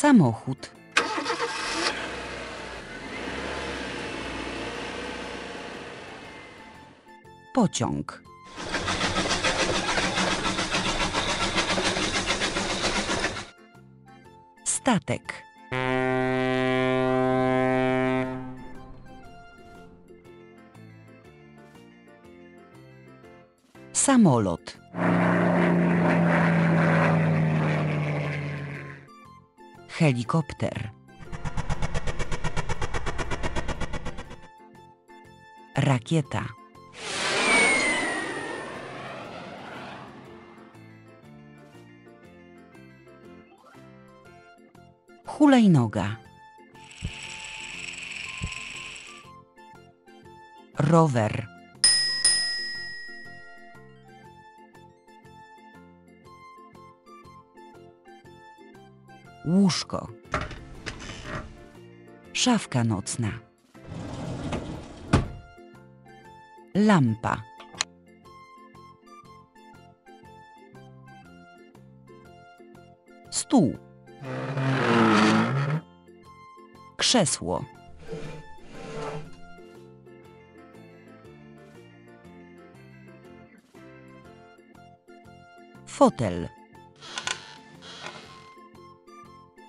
Samochód. Pociąg. Statek. Samolot. Helikopter. Rakieta. Hulajnoga. Rower. Łóżko. Szafka nocna. Lampa. Stół. Krzesło. Fotel.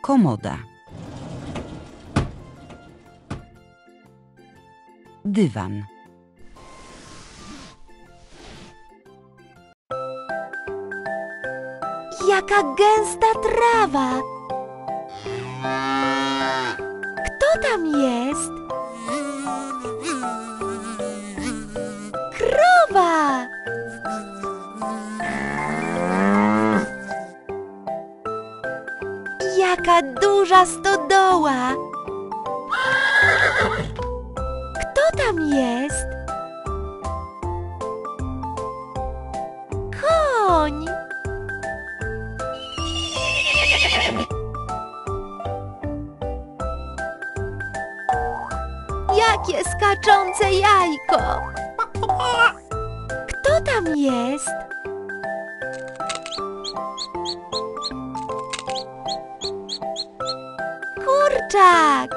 Komoda. Dywan. Jaka gęsta trawa! Kto tam jest? Duża stodoła! Kto tam jest? Koń! Jakie skaczące jajko! Kto tam jest? Kurczak!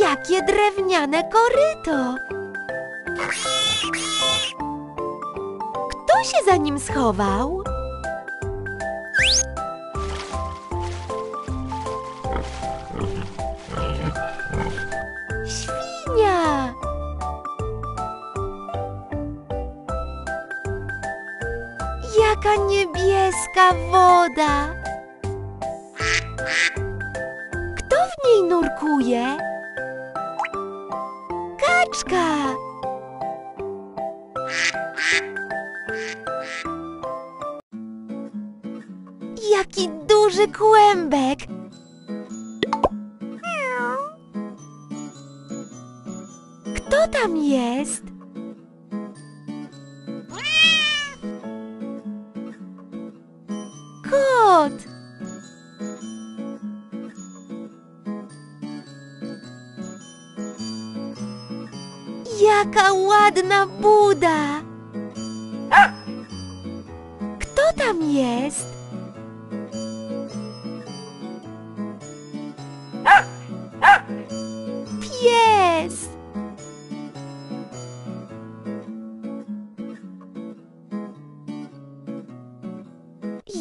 Jakie drewniane koryto! Kto się za nim schował? Niebieska woda! Kto w niej nurkuje? Jaka ładna Buda! Kto tam jest? Pies!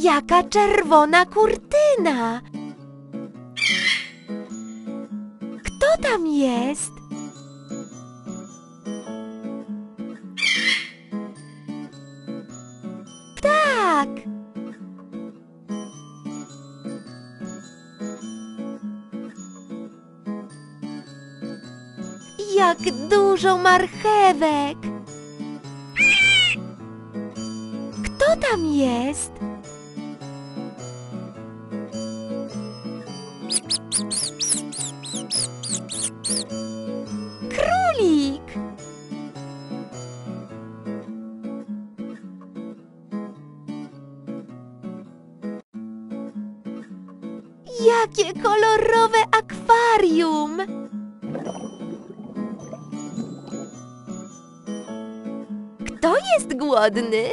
Jaka czerwona kurtyna! Kto tam jest? Marchewek! Kto tam jest? Królik! Jakie kolorowe akwarium! Głodny?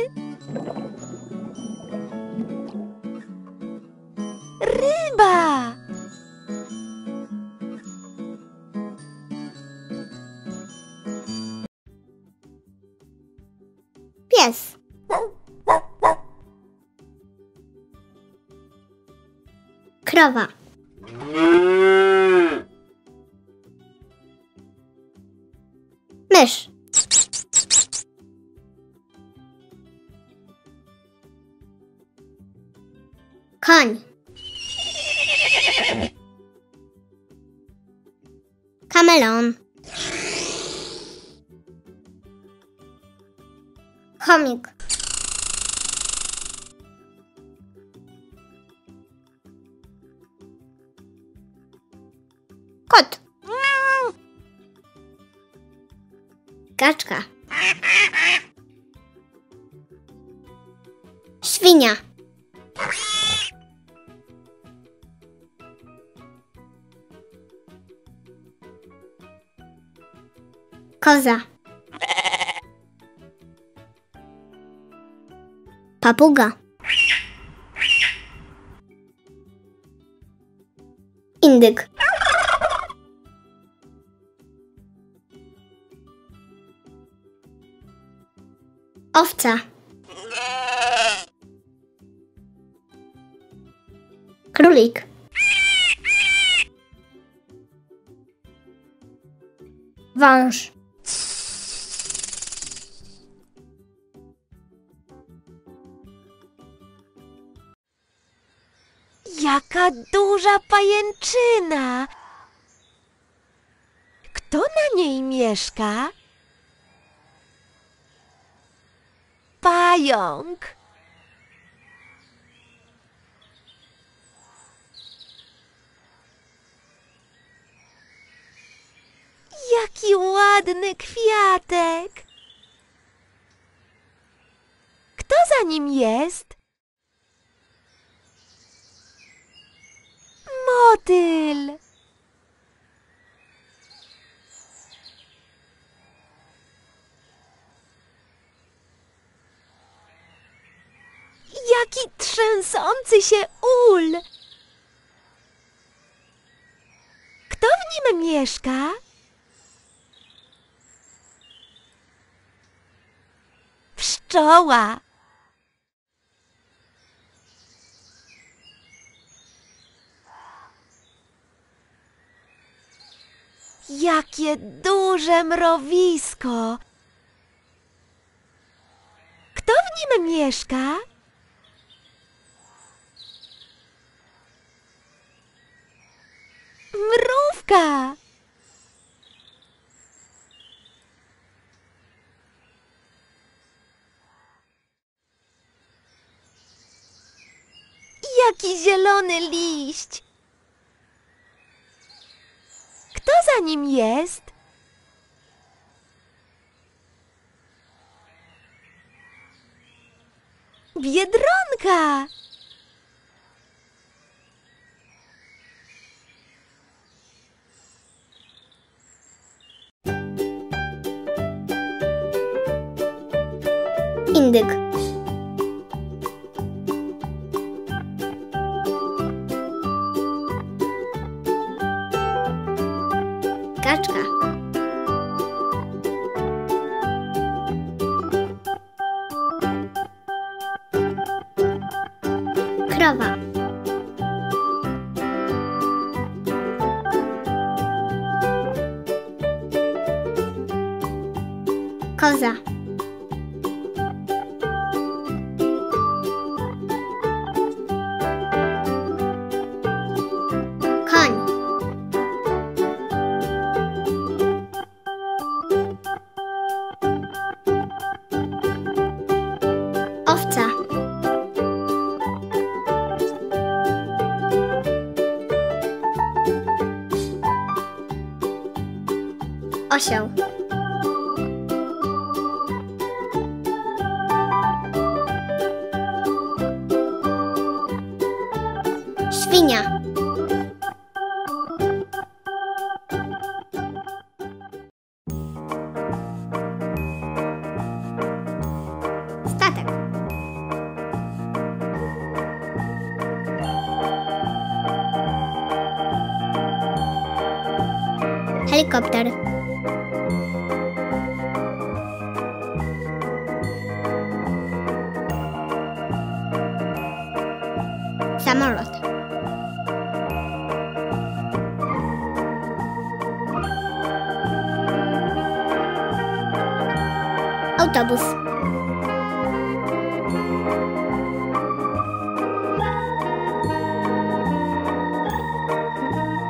Ryba! Pies. Krowa. Koń. Kamelon. Chomik. Kot. Kaczka. Świnia. Koza. Papuga. Indyk. Owca. Królik. Wąż. Jaka duża pajęczyna! Kto na niej mieszka? Pająk! Jaki ładny kwiatek! Kto za nim jest? Motyl! Jaki trzęsący się ul! Kto w nim mieszka? Pszczoła! Jakie duże mrowisko! Kto w nim mieszka? Mrówka! Jaki zielony liść! Kto za nim jest? Biedronka! Indyk. Kaczka. Krowa. Koza. show. Samolot. Autobus.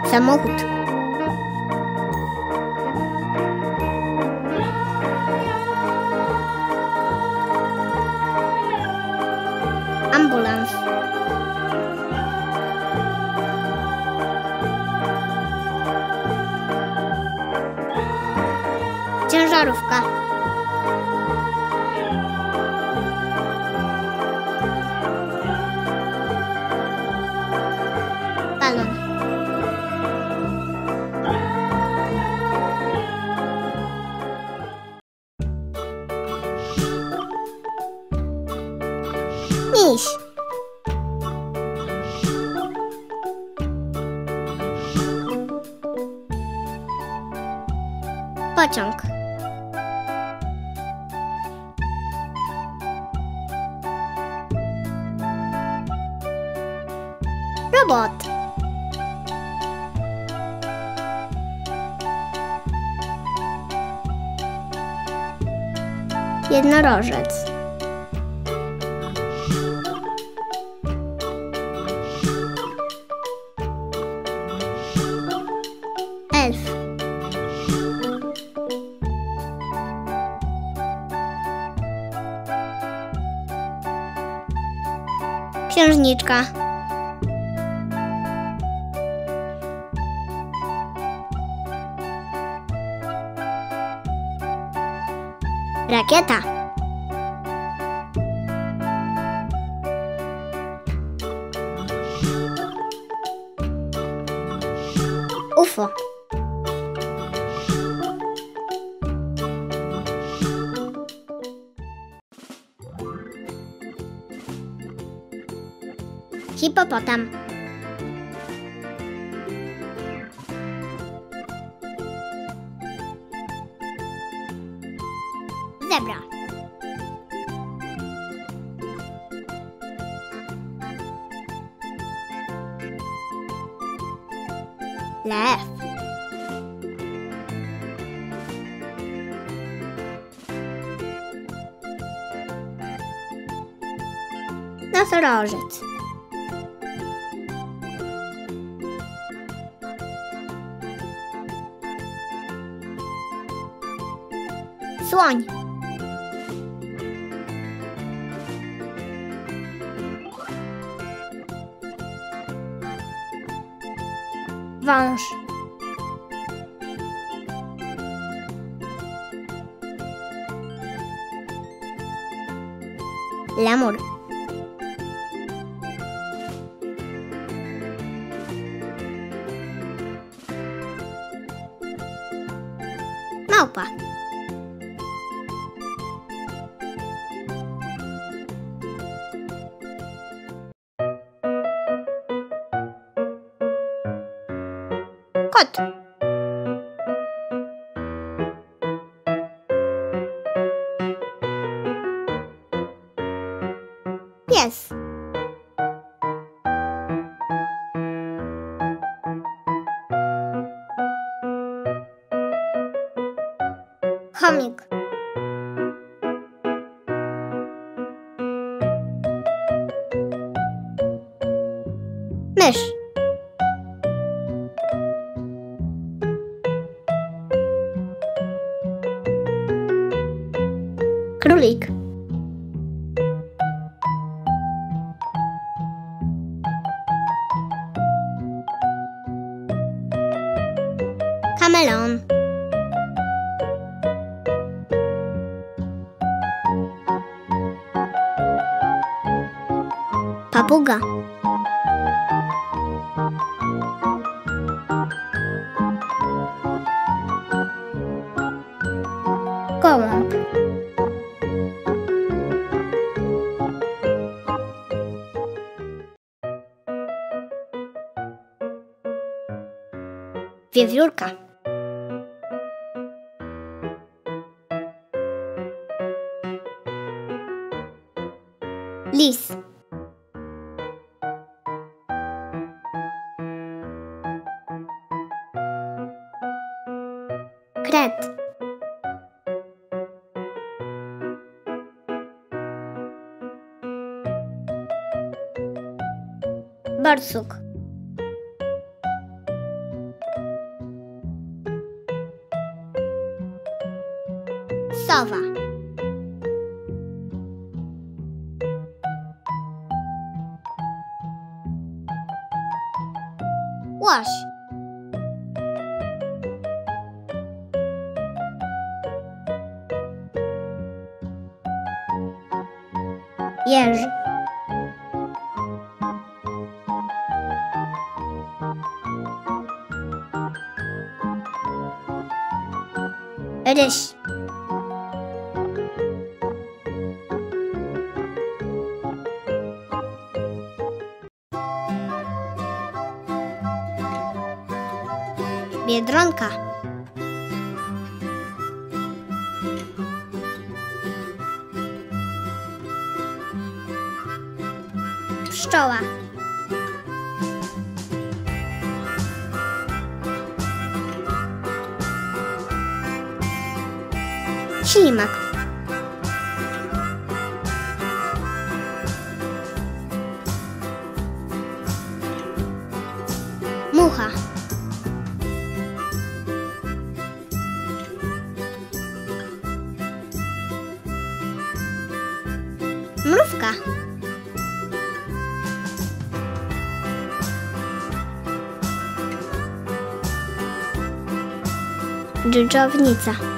Samochód. Miś. Pociąg. Robot. Jednorożec. buscar. Raqueta. Tá? Hipopotam. Zebra. Lew. Nosorożec. soigne. L'amour. Pies. Chomik. Wiewiórka. Lis. Kret. Borsuk. Łoś. Jeż. Ryś. Biedronka. Pszczoła. Ślimak. Mucha. Dżdżownica.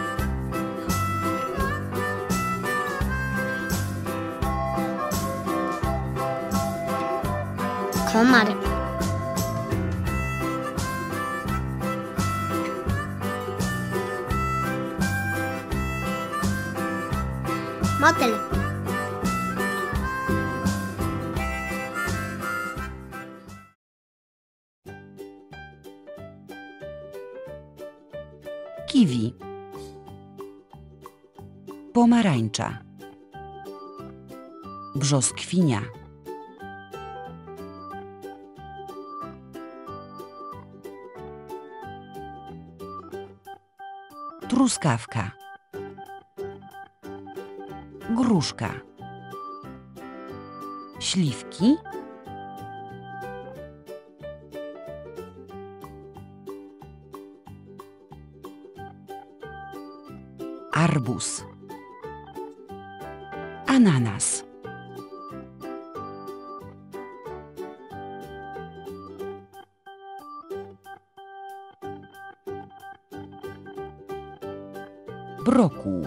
Pomarańcza. Brzoskwinia. Truskawka. Gruszka. Śliwki. Arbuz. Ananas. Brokuł.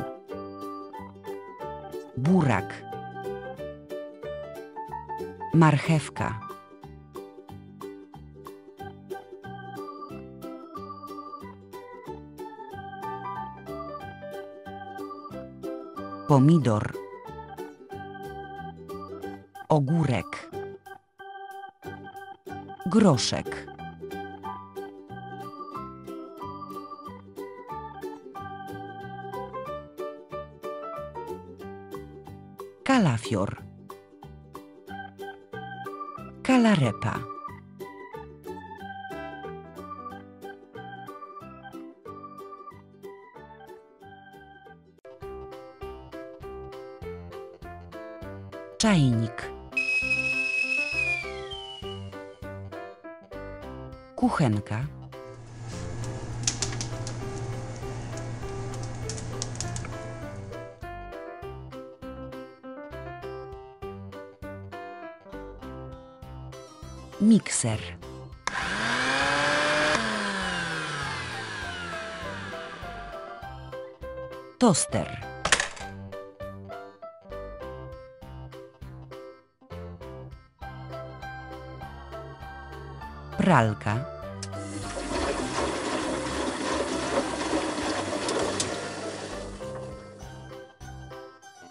Burak. Marchewka. Pomidor. Ogórek. Groszek. Kalafior. Kalarepa. Czajnik. Kuchenka. Mikser. Toster. Pralka.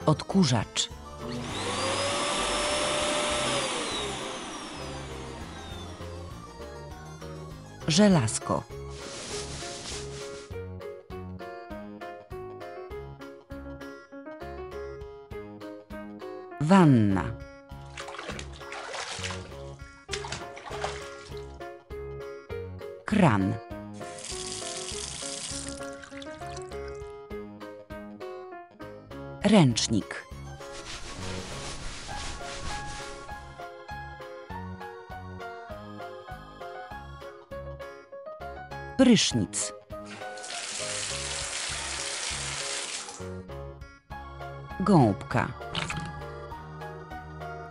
Odkurzacz. Żelazko. Wanna. Kran. Ręcznik. Prysznic. Gąbka.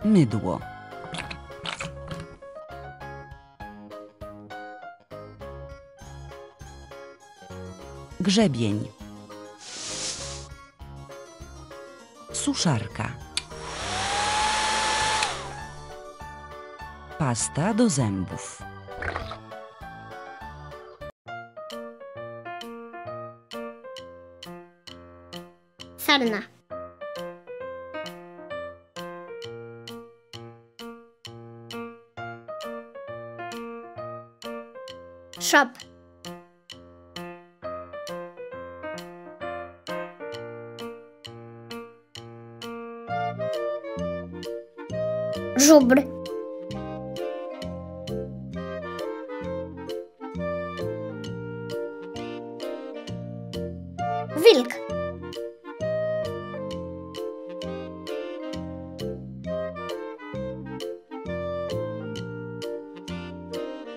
Mydło. Grzebień. Suszarka. Pasta do zębów. Sarna. Shop. Жубр. Вильк.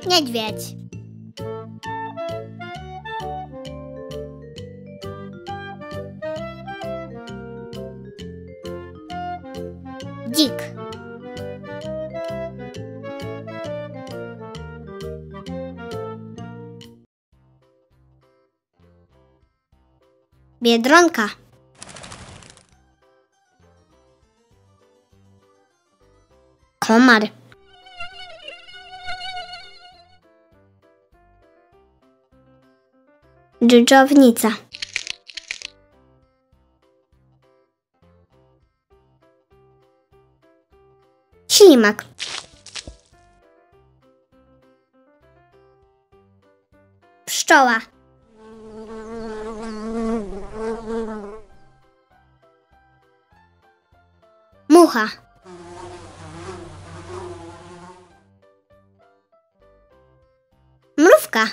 Медведь. Biedronka. Komar. Dżdżownica. Ślimak. Pszczoła. Mucha. Mrówka.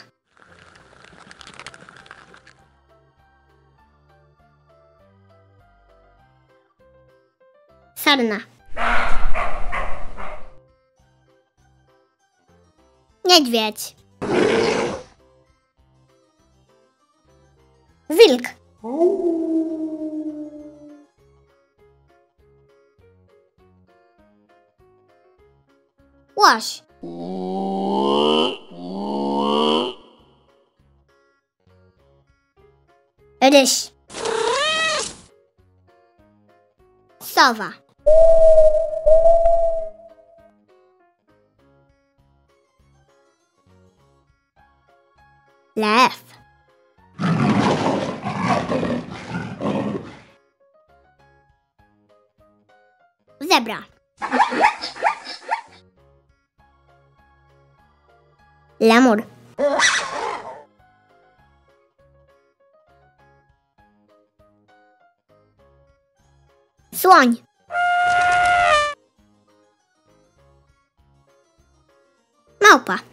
Sarna. Niedźwiedź. Wilk. Łoś. Ryś. Sowa. Lew. Zebra. el amor. Sueño. Małpa.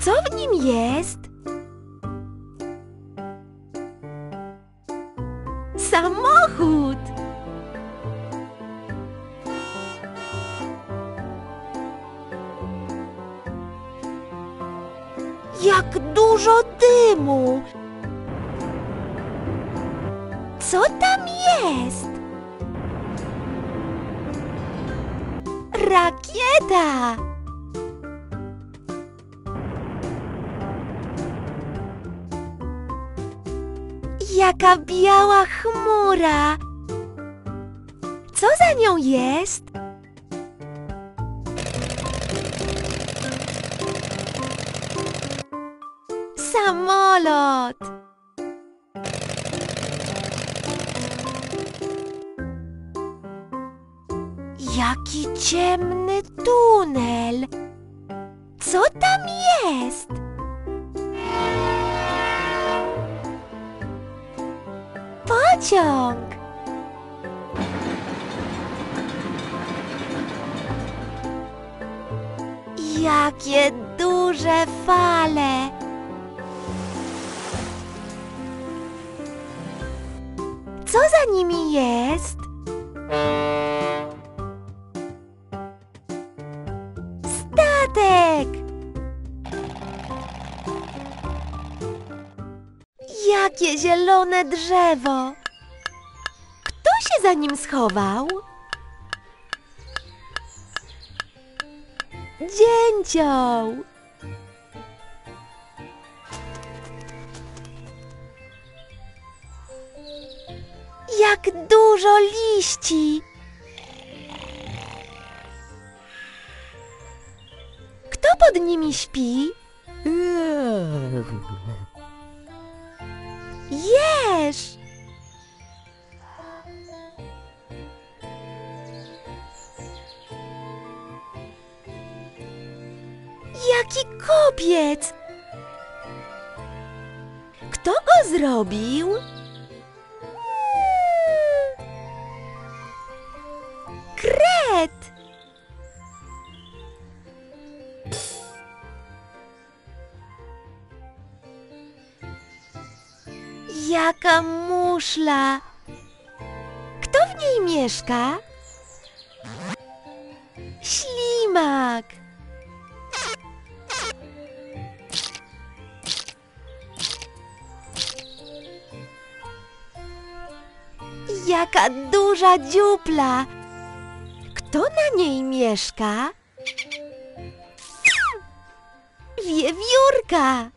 Co w nim jest? Samochód! Jak dużo dymu! Co tam jest? Rakieta! Jaka biała chmura! Co za nią jest? Samolot! Jaki ciemny tunel! Co tam jest? Pociąg! Jakie duże fale! Co za nimi jest? Statek! Jakie zielone drzewo! Za nim schował? Dzięcioł! Jak dużo liści! Kto pod nimi śpi? Kopiec! Kto go zrobił? Kret! Jaka muszla! Kto w niej mieszka? Jaka duża dziupla! Kto na niej mieszka? Wiewiórka!